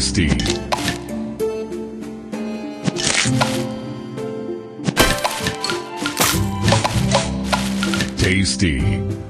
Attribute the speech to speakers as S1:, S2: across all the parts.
S1: Tasty. Tasty.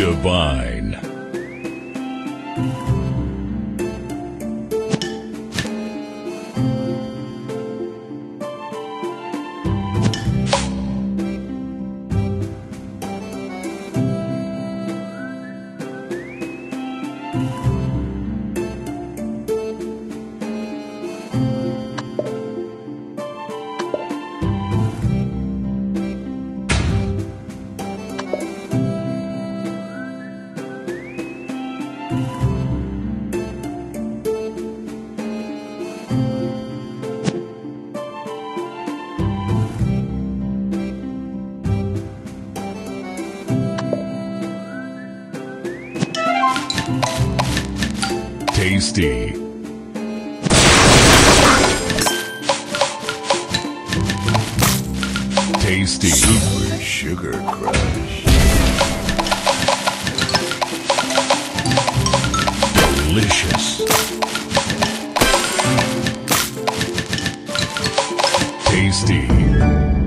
S1: Divine. Tasty. Tasty.
S2: Super Sugar Crush.
S1: Delicious. Tasty.